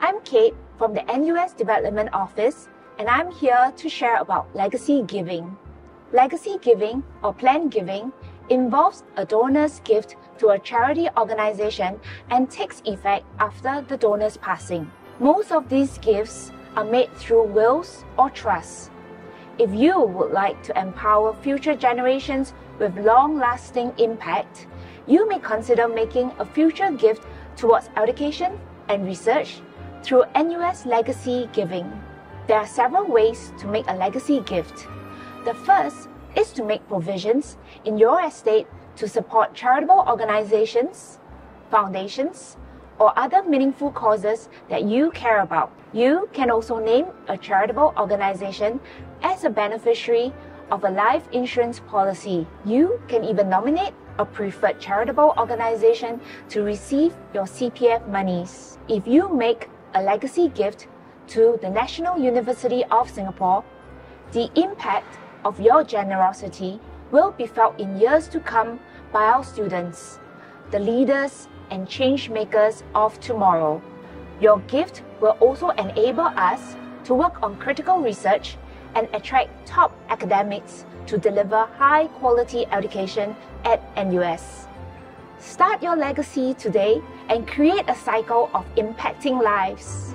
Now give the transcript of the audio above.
I'm Kate from the NUS Development Office, and I'm here to share about legacy giving. Legacy giving or planned giving involves a donor's gift to a charity organization and takes effect after the donor's passing. Most of these gifts are made through wills or trusts. If you would like to empower future generations with long lasting impact, you may consider making a future gift towards education and research through NUS Legacy Giving. There are several ways to make a legacy gift. The first is to make provisions in your estate to support charitable organizations, foundations, or other meaningful causes that you care about. You can also name a charitable organization as a beneficiary of a life insurance policy. You can even nominate a preferred charitable organization to receive your CPF monies. If you make a legacy gift to the National University of Singapore, the impact of your generosity will be felt in years to come by our students, the leaders and change makers of tomorrow. Your gift will also enable us to work on critical research and attract top academics to deliver high quality education at NUS. Start your legacy today and create a cycle of impacting lives.